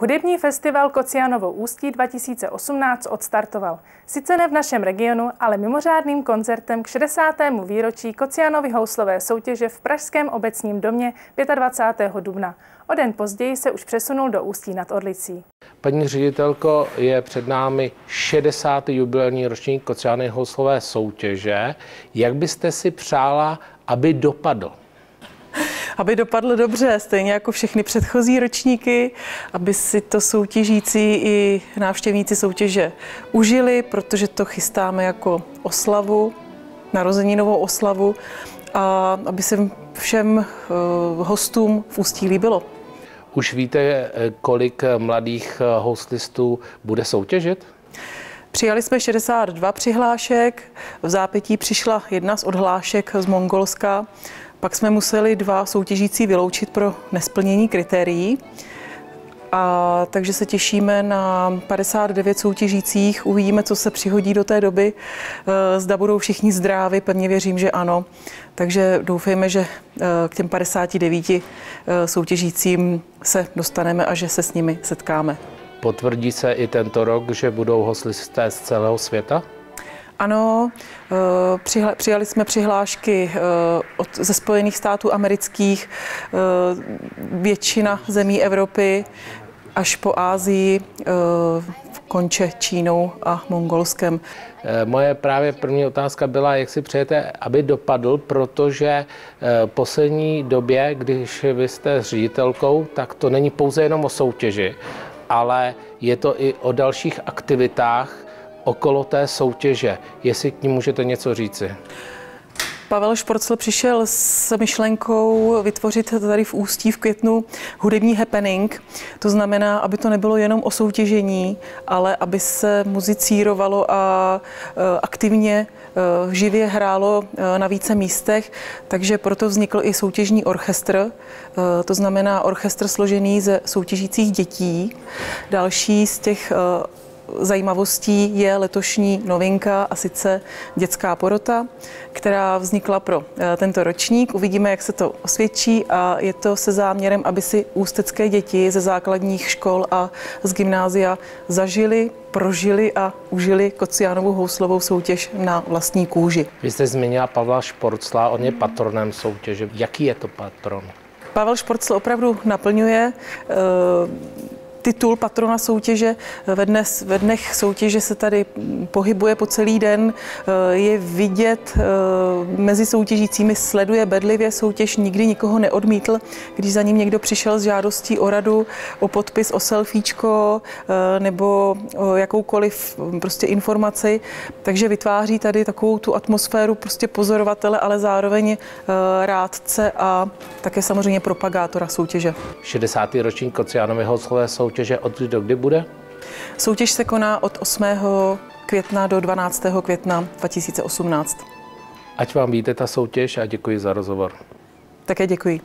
Hudební festival Kocianovo ústí 2018 odstartoval. Sice ne v našem regionu, ale mimořádným koncertem k 60. výročí Kocianovy houslové soutěže v Pražském obecním domě 25. dubna. O den později se už přesunul do Ústí nad Orlicí. Paní ředitelko, je před námi 60. jubilejní ročník Kociany houslové soutěže. Jak byste si přála, aby dopadl? Aby dopadl dobře, stejně jako všechny předchozí ročníky, aby si to soutěžící i návštěvníci soutěže užili, protože to chystáme jako oslavu, narozeninovou oslavu a aby se všem eh, hostům v Ústí líbilo. Už víte, eh, kolik mladých eh, houslistů bude soutěžit? Přijali jsme 62 přihlášek, v zápětí přišla jedna z odhlášek z Mongolska. Pak jsme museli dva soutěžící vyloučit pro nesplnění kritérií. A takže se těšíme na 59 soutěžících. Uvidíme, co se přihodí do té doby. Eh, zda budou všichni zdraví, pevně věřím, že ano. Takže doufejme, že eh, k těm 59 eh, soutěžícím se dostaneme a že se s nimi setkáme. Potvrdí se i tento rok, že budou hostlisté z celého světa? Ano, eh, přijali jsme přihlášky eh, od, ze Spojených států amerických, eh, většina zemí Evropy až po Ázii, konče Čínou a Mongolskem. Moje právě první otázka byla, jak si přejete, aby dopadl, protože poslední době, když vy jste ředitelkou, tak to není pouze jenom o soutěži, ale je to i o dalších aktivitách, okolo té soutěže, jestli k ní můžete něco říci. Pavel Šporcel přišel s myšlenkou vytvořit tady v Ústí v květnu hudební happening. To znamená, aby to nebylo jenom o soutěžení, ale aby se muzicírovalo a e, aktivně e, živě hrálo e, na více místech, takže proto vznikl i soutěžní orchestr, to znamená orchestr složený ze soutěžících dětí. Další z těch zajímavostí je letošní novinka a sice dětská porota, která vznikla pro eh, tento ročník. Uvidíme, jak se to osvědčí a je to se záměrem, aby si ústecké děti ze základních škol a z gymnázia zažili, prožili a užili Kociánovou houslovou soutěž na vlastní kůži. Vy jste zmínila Pavla Šporcla, on je patronem soutěže. Jaký je to patron? Pavel Šporcl opravdu naplňuje uh, titul patrona soutěže. Ve, dnes, ve dnech soutěže se tady pohybuje po celý den, eh, je vidět eh, mezi soutěžícími, sleduje bedlivě soutěž, nikdy nikoho neodmítl. Když za ním někdo přišel s žádostí o radu, o podpis, o selfiečko eh, nebo o jakoukoliv prostě informaci, takže vytváří tady takovou tu atmosféru prostě pozorovatele, ale zároveň rádce a také samozřejmě propagátora soutěže. 60. ročník Kociánovy hoslové soutěže soutěže od do kdy bude? Soutěž se koná od 8. května do 12. května 2018. Ať vám víte ta soutěž a děkuji za rozhovor. Také děkuji.